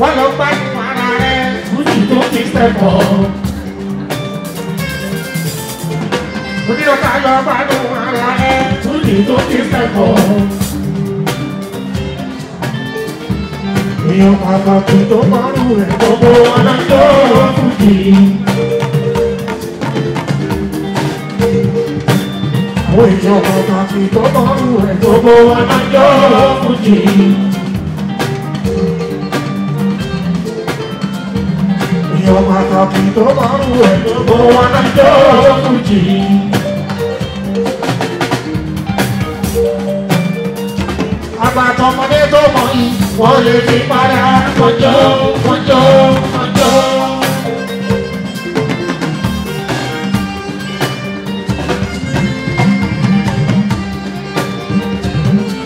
wọ́n lọ gbádùn ara rẹ̀ fújì tó ti sẹ́kọ̀. Onídọ̀ká lọ gbádùn ara rẹ̀ fújì tó ti sẹ́kọ̀. Èèyàn pàtàkì tó ń rẹ̀ gbogbo ọ̀nà tó fújì. Èèyàn pàtàkì tó máa ń rẹ̀ gbogbo ọ̀nà tó fújì. Àgbàtọ̀mọdé tó mọ̀ yìí, wọ́n lè fi padà kọjọ́ kọjọ́ kọjọ́.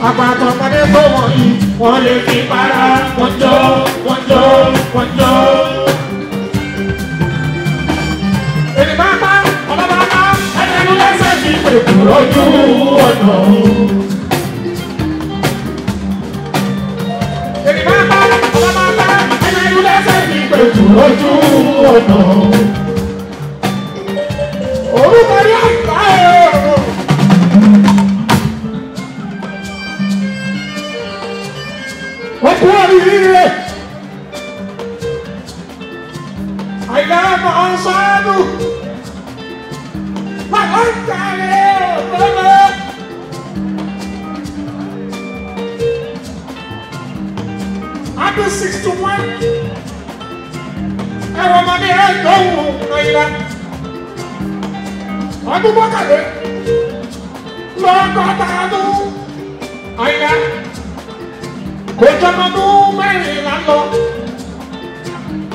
Àgbàtọ̀mọdé tó mọ̀ yìí, wọ́n lè. Lẹ́sẹ̀ fi pèkú lójú ọ̀nà. Èmi máa bá ọba máa bá ẹni inú lẹ́sẹ̀ ní pẹ̀tù six to one. Ẹ̀rọ ọmọdé ẹ̀ lọ́wọ́ ọ̀yìnlá. Ọdún mọ́kàlẹ́. Lọ́gọ́ta ọdún. Ọ̀yìnlá. Kò jọmọdún mẹ́rìnlá lọ.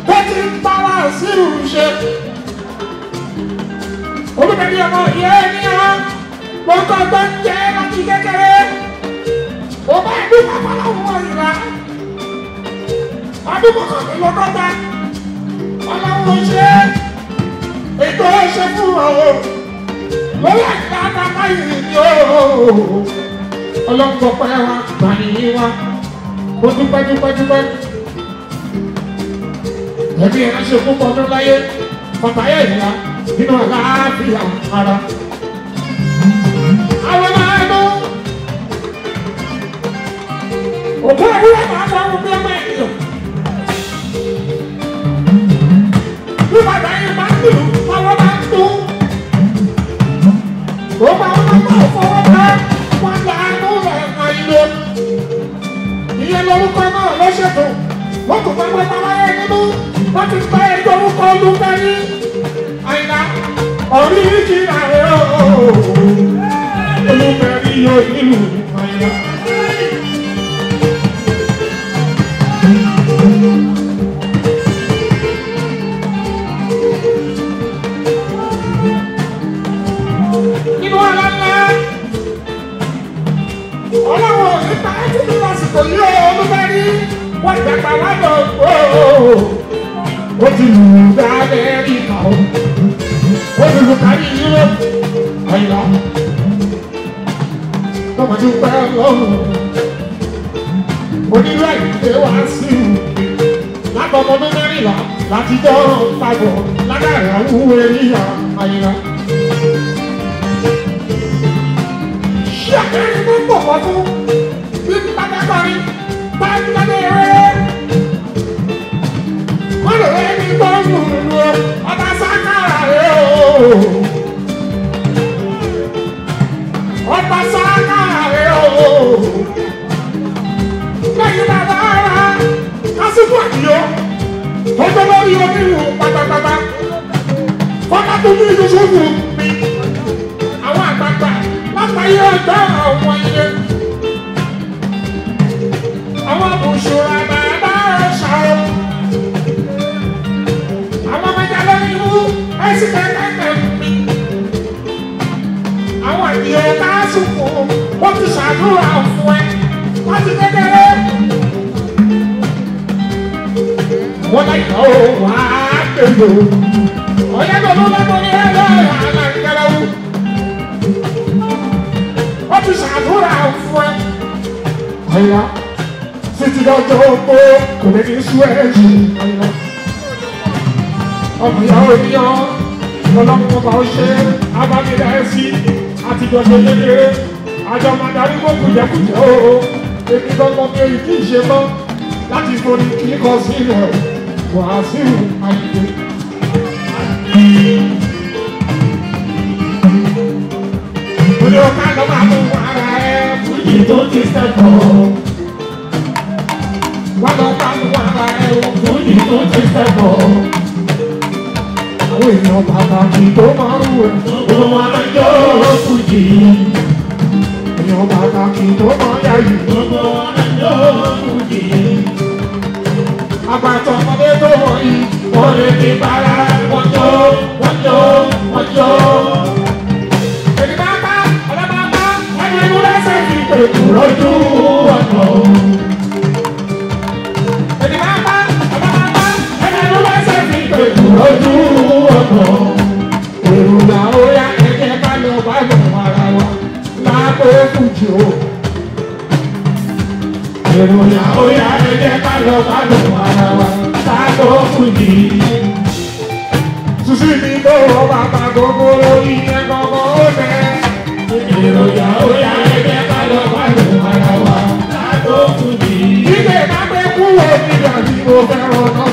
Tó ti ń wa sírù ṣe. Olùkẹ́ni ọmọ yẹn ní ọ. Gbọ́ngàn ń jẹ́ láti kékeré. Ó bá ẹ̀dùn pàpà láwọn ọ̀yìnlá adúgbòkànlé lọ́dọ́gba ọlọ́run ṣe. Ètò ṣe fún ọ̀hún lórí àgbà bàbá yìí ni ó ọlọ́run pọ̀pẹ́ wa gbàyìn wa ó dúpẹ́ dúpẹ́ dúpẹ́. Ẹbí ẹ̀ ṣe fún ọdún láyé. Bàbá yẹ̀ ìyá nínú àlàáfíà ara. Àwọn máa ń wá wọn bí ọmọ ènìyàn. Bí bàbá yẹn bá lù ọwọ́ bá tó. ó máa ń bá fọwọ́ bá wọn là ánú rẹ̀ kan ilé. ìyẹn lórúkọ náà ló ṣètò wọ́n kò bá pẹ́ pàmò ẹ̀ nínú wọ́n ti pẹ́ ẹ̀ lórúkọ olùkẹ́ni. àyìnlá orí ìjìnlá rẹ̀ ooo olùkẹ́ni yóò nílùú wọ́n dàgbà wá lọ gbó. Ó ti lù ú dá Amẹ́ríkà o. Ó ti lù kárí Yúróòpù. Àyìnlá. Tọ́mọdé pẹ́ lọ́rùn. Onírú àyíké wá sí i. Lábọ̀mọdún mẹ́rìnlá láti jọ́ pàgọ́ lágàrà wúwo eríyà Àyìnlá. ṣé àkẹ́rẹ́ tó ń bọ̀ wọ́n fún ọba sákàrà rẹ̀ o. lẹ́yìn bàbá ara kásìkò tó tó lórí onírú pátápátá. fọ́nà tó ní ìdúróṣòfò mi àwọn àgbààgbà látàyè ọjọ́ àwọn ilé. Àwọn òṣùwà bàbá ṣàrò. Àwọn ọmọdé lórí mú ẹsìn kẹ́kẹ́ ṣàdúrà fún ẹ. Wọ́n ti kékeré. Wọ́n lè kọ́ wá gbèlò. Ọ̀yẹ́ tó ló lọ́kọ́ ní ẹ̀rọ àlàkẹ́lẹ́wò ó ti ṣàdúrà fún ẹ. Àyà títí lọ́jọ́ ogbó kò lè ní sú ẹ̀jì àyà. ọmọ ìyá oníyan ọlọ́run ọba ó ṣe abámidá ẹ̀ sí àtijọ́ ṣe kékeré àjọ máa darí mọ́ kùjẹ́kùjẹ́ o èmi gbọ́ngàn mi èyí kì í ṣe mọ́ láti forí kíkọ sílẹ̀ wàásù àyè. Orí ọ̀ká ló máa mú ara ẹ̀ fújì tó ti sẹ́kọ̀ọ́. Wọ́n lọ bá mú ara ẹ̀ fújì tó ti sẹ́kọ̀ọ́. Àwọn èèyàn pàtàkì tó máa ń ló máa ń Èèyàn pàtàkì tó máa ń yá yìí ló yọ fújì. Àgbàtọ̀ ọmọdé tó wọ̀ yìí, wọ́n lè ní bàrà wọ́n jó, wọ́n jó, wọ́n jó. Èdè máa bá, ọ̀dọ́ máa bá, ẹni inú lẹ́sẹ̀ fi pèkú lójú ọ̀nà. Fújì o. Èròjà óyá ẹ̀jẹ̀ ká lọ bá lọ ara wa lábẹ́ fújì. Sísí mi ló rọ bàbá gbogbo lórí ẹ̀ gbọ́ngàn ó bẹ̀. Èròjà óyá ẹ̀jẹ̀ ká lọ bá lọ ara wa lábẹ́ fújì. Ilé ìdágbé kúrò nígbà tí mo fẹ́ràn nọ́mbà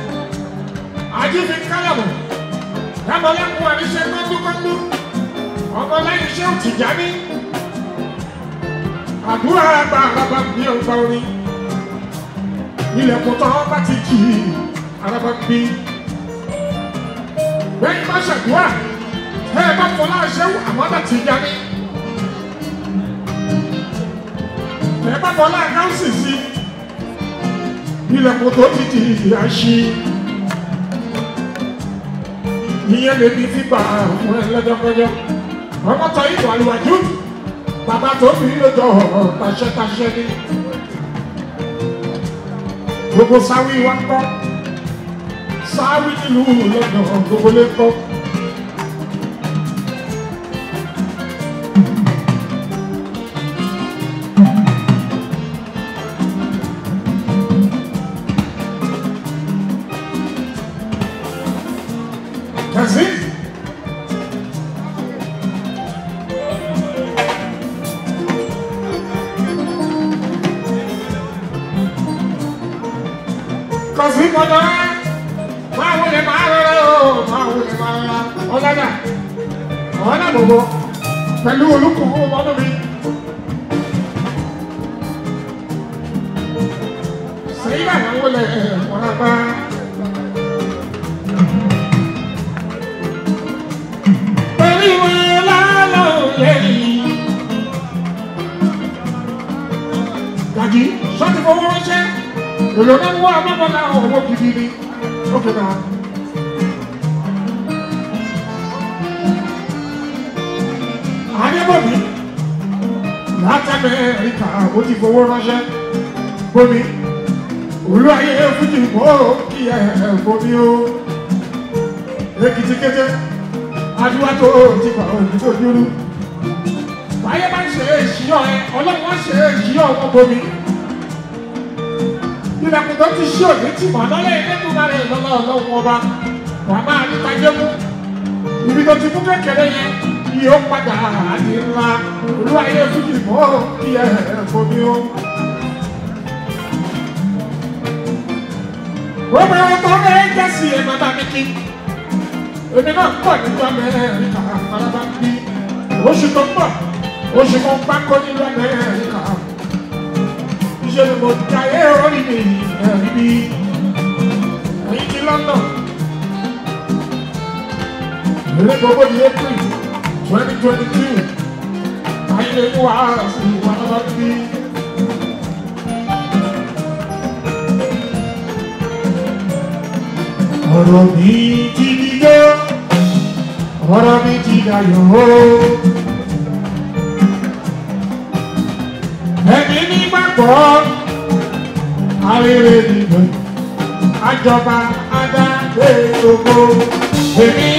Ajífi kálọ̀mù. Lábọ̀lẹ́kùn àníṣe kọ́ńdúkọ́ńdú. Ọmọ lẹ́yìn iṣẹ́ òtìjà ní. Àdúrà àgbà àràbà bí ọgbà orin ilẹ̀kùn tán bá ti jì í araba gbé. Bẹ́ẹ̀ni bá ṣàdúrà, ẹ bá fọlá ṣẹ́wó àmọ́ bá ti já ní. Ẹ bá fọlá gáúsì sí, ilẹ̀kùn tó ti jì. Ìyẹn lè ní fígbà fún ẹ lọ́jọ́kọ́jọ́. Ọmọ tọ́ ìlú àlùwàjú, bàbá tó fi lójọ́ tàṣẹ́tàṣẹ́ ní gbogbo sáwí wa ń kọ́ sáwí nílùú lọ́dọ̀ gbogbo lè kọ́. Kẹ̀sí. kọ̀sí kọjọ́ rẹ̀ máa wọlé máa rẹ̀ o máa wọlé máa rẹ̀ ọ̀dàdà ọ̀dà gbogbo pẹ̀lú olùkọ́ ọmọdún mi. sẹ́yìn bá máa wọlé wọn fowó ránṣẹ́ èlò náà wọ abábọ́lá owó gidi ni. Ó fi náà. Adébọ̀bí látàbẹ̀ ẹ̀ríkà ó ti fowó ránṣẹ́. Bomi olú o. Èkìtì ilẹ̀kùn tó ti ṣí òní tì mọ́. Lọ́lẹ́ bá rẹ̀ lọ́lọ́ ọlọ́run ọba wà á máa nípa jẹ́ mú. Ibi tó ti mú kékeré yẹn yóò padà àdì ńlá. Olúwa yẹ fújì mọ́ kí ẹ bomi o. gbogbo ẹ̀rọ tó ń rẹ̀ jẹ́ sí ẹ̀ bàbá mi kí. Èmi náà pọ̀ nípa mẹ́rin kà maraba bí oṣù tó ń bọ̀ oṣù kan pákó nílò mẹ́rin kà ṣe ni mo jayé orí mi ẹ̀rí bí? Èyí ti London. Ilé gbogbo ní April twenty twenty two ayé ní wàhálà sí wà lọ́wọ́ bí. ọ̀rọ̀ mi ti di dán. Gbàgbọ́, arére nìbọn, àjọba adágbé gbogbo. Èmi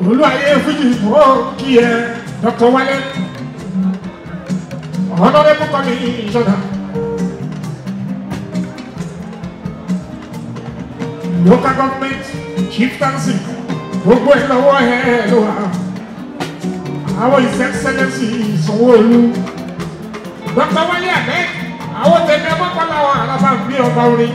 olúwayé fújì ó kí ẹ dókítà wálé. Ọ̀nàdẹ́kùn kọ́ni ìṣọ̀dá local government chieftaincy gbogbo ẹ̀ lọ́wọ́ ẹ̀ ló wà. Àwọn his excellency sanwó-olu dókítà wálé ahmed àwọn tẹ̀lé ọmọkànlá wọn àlàbà ń bí ọba orin.